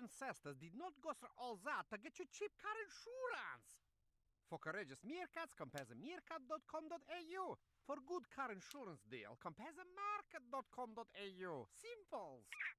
ancestors did not go through all that to get you cheap car insurance. For courageous meerkats, compare the meerkat.com.au. For good car insurance deal, compare the market.com.au. Simples.